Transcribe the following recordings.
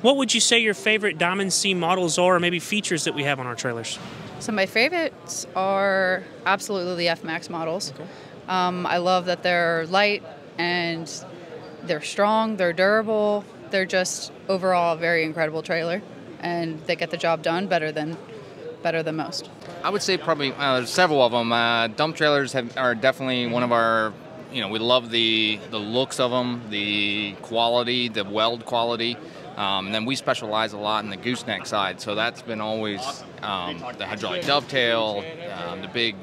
What would you say your favorite Diamond C models are, or maybe features that we have on our trailers? So my favorites are absolutely the F Max models. Okay. Um, I love that they're light and they're strong, they're durable, they're just overall a very incredible trailer, and they get the job done better than better than most. I would say probably uh, several of them. Uh, dump trailers have, are definitely one of our. You know, we love the the looks of them, the quality, the weld quality. Um, and then we specialize a lot in the gooseneck side, so that's been always um, the hydraulic dovetail, um, the big,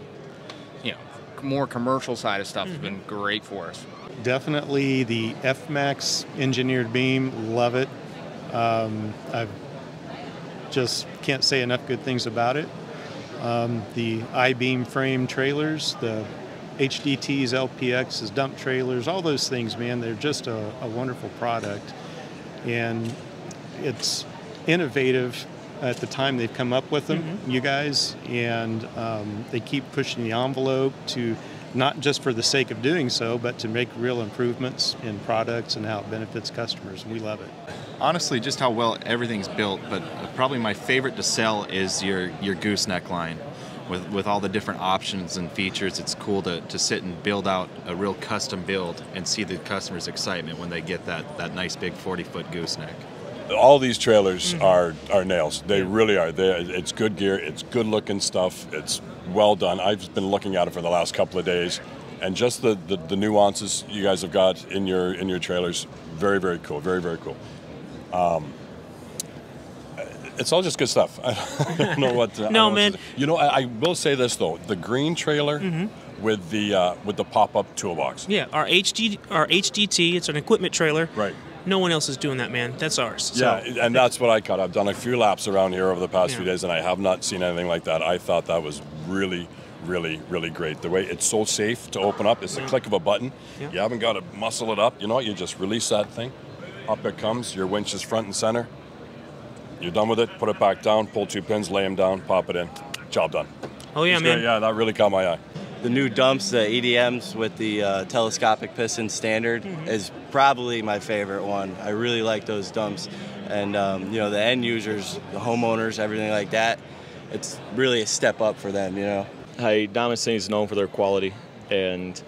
you know, more commercial side of stuff mm-hmm. has been great for us. Definitely the F Max engineered beam, love it. Um, I just can't say enough good things about it. Um, the I beam frame trailers, the HDTs, LPXs, dump trailers, all those things, man, they're just a, a wonderful product and it's innovative at the time they've come up with them, mm-hmm. you guys, and um, they keep pushing the envelope to not just for the sake of doing so, but to make real improvements in products and how it benefits customers. We love it. Honestly, just how well everything's built, but probably my favorite to sell is your, your gooseneck line. With, with all the different options and features, it's cool to, to sit and build out a real custom build and see the customer's excitement when they get that, that nice big 40 foot gooseneck all these trailers mm-hmm. are are nails. They really are. They, it's good gear. It's good looking stuff. It's well done. I've been looking at it for the last couple of days, and just the, the, the nuances you guys have got in your in your trailers, very very cool. Very very cool. Um, it's all just good stuff. I don't know what. Uh, no man. You know, I, I, will say this though: the green trailer. Mm-hmm with the uh, with the pop up toolbox. Yeah, our HD our HDT. It's an equipment trailer. Right. No one else is doing that, man. That's ours. So. Yeah, and that's what I caught. I've done a few laps around here over the past yeah. few days, and I have not seen anything like that. I thought that was really, really, really great. The way it's so safe to open up, it's the click of a button. Yeah. You haven't got to muscle it up. You know, you just release that thing, up it comes. Your winch is front and center. You're done with it. Put it back down. Pull two pins. Lay them down. Pop it in. Job done. Oh yeah, man. Yeah, that really caught my eye the new dumps, the EDMs with the uh, telescopic piston standard, mm-hmm. is probably my favorite one. I really like those dumps, and um, you know the end users, the homeowners, everything like that. It's really a step up for them, you know. Hey, Diamond C is known for their quality, and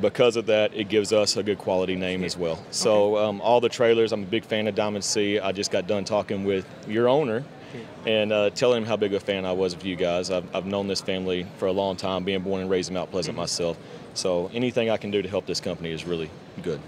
because of that, it gives us a good quality name as well. So um, all the trailers, I'm a big fan of Diamond C. I just got done talking with your owner, and uh, telling him how big a fan I was of you guys. I've, I've known this family for a long time, being born and raised in Mount Pleasant myself. So anything I can do to help this company is really good.